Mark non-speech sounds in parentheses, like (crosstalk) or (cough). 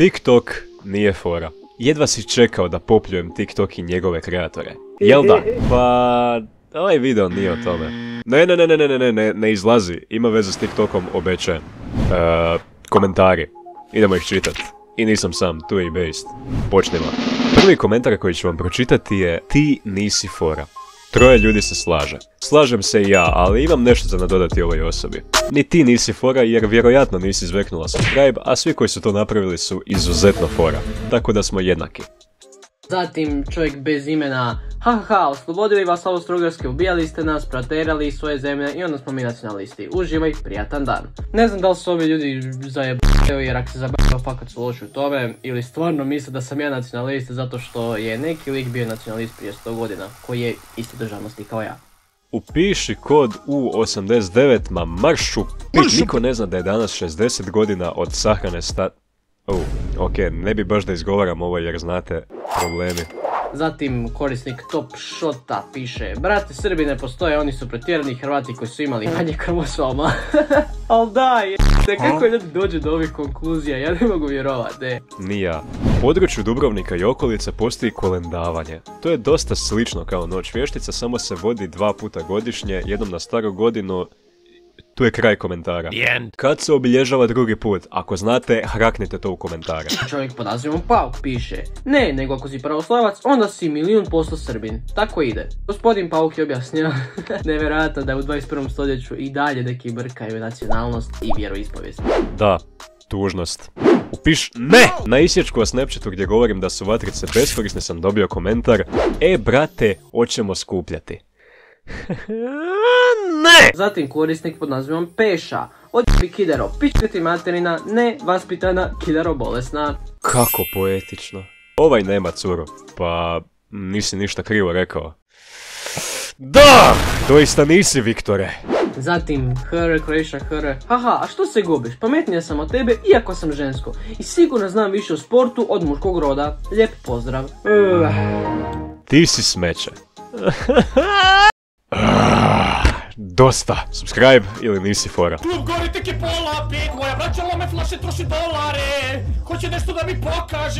TikTok nije fora. Jedva si čekao da popljujem TikTok i njegove kreatore. Jel da? (laughs) Pa... Ovaj video nije o tome. Ne, ne, ne, ne, ne, ne, ne, ne ne izlazi. Ima veze s TikTokom, obećajem. Eee, komentari. Idemo ih čitati. I nisam sam, tu je i based. Počnimo. Prvi komentar koji ću vam pročitati je Ti nisi fora. Troje ljudi se slaže. Slažem se i ja, ali imam nešto za nadodati ovoj osobi. Ni ti nisi fora jer vjerojatno nisi zveknula subscribe, a svi koji su to napravili su izuzetno fora. Tako da smo jednaki. Zatim čovjek bez imena, ha ha ha, oslobodili vas Austro-Ugarske, ubijali ste nas, proterali svoje zemlje i onda smo mi nacionalisti. Uživaj, prijatan dan. Ne znam da li su ovi ljudi zajebaju jer ako se zabavaju fakat su loši u tome ili stvarno misle da sam ja nacionalist zato što je neki lik bio nacionalist prije 100 godina koji je isti državnosti kao ja. Upiši kod U89, ma maršu pit, niko ne zna da je danas 60 godina od sahrane sta... Uh, ok, ne bi baš da izgovaram ovo jer znate problemi. Zatim korisnik Top Shota piše Brate, Srbi ne postoje, oni su pretjerani Hrvati koji su imali manje krvosoma. (laughs) Al da, je, kako ljudi dođu do ovih konkluzija, ja ne mogu vjerovat, ne. Ni ja. U području Dubrovnika i okolice postoji kolendavanje. To je dosta slično kao noć vještica, samo se vodi dva puta godišnje, jednom na staru godinu tu je kraj komentara. Kad se obilježava drugi put? Ako znate, hraknite to u komentare. (laughs) Čovjek pod nazivom Pauk piše Ne, nego ako si pravoslavac, onda si milijun posto Srbin. Tako ide. Gospodin Pauk je objasnio (laughs) nevjerojatno da u 21. stoljeću i dalje neki brkaju nacionalnost i vjeroispovijest. Da, tužnost. Upiš NE! Na isječku o Snapchatu gdje govorim da su vatrice beskorisne sam dobio komentar E brate, hoćemo skupljati. (laughs) ne! Zatim korisnik pod nazivom Peša. Odjebi Kidaro, pička materina, ne vaspitana, Kidaro bolesna. Kako poetično. Ovaj nema curu, pa nisi ništa krivo rekao. Da! Doista nisi, Viktore. Zatim, hr, Croatia, hr. Haha, a što se gubiš? Pametnija sam od tebe, iako sam žensko. I sigurno znam više o sportu od muškog roda. Lijep pozdrav. Ti si smeće. (laughs) Dosta. Subscribe ili nisi fora. Klub gori tek je pola pet, moja braća lome flaše troši dolare. Hoće nešto da mi pokaže.